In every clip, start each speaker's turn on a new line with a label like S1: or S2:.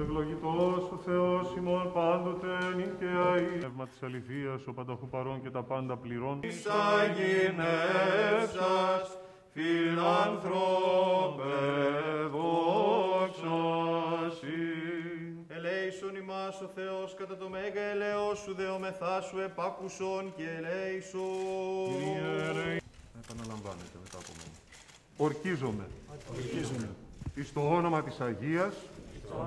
S1: Ευλογητός ο Θεός ημών πάντοτε νικαία η πνεύμα της αληθείας, ο πανταχού παρών και τα πάντα πληρών. Εισαγηνεύσας, φιλάνθρωπε, δόξα σοι.
S2: Ελέησον ημάς ο Θεός κατά το μέγα ελαιός σου δεομεθά σου επάκουσον και ελέησον.
S1: Κύριε, επαναλαμβάνετε μετά από μένα. Ορκίζομαι. Εις το όνομα της Αγίας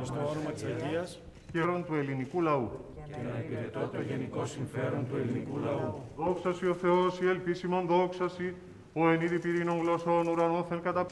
S3: Στο όνομα της Αγίας
S1: και του ελληνικού λαού.
S3: και να υπηρετώ το γενικό συμφέρον του ελληνικού λαού.
S1: Δόξα σοι ο Θεός, η ελπίσιμον δόξα σοι, ο εν είδη πυρήνων γλωσσών ουρανόθεν κατά...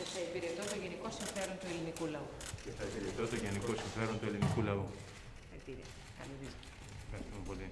S4: και θα υπηρετώ το γενικό συμφέρον του ελληνικού λαού.
S3: Και θα υπηρετώ το γενικό συμφέρον του ελληνικού λαού.
S4: Συγχαρητήρια. Καλή δύναμη.
S3: Ευχαριστούμε πολύ.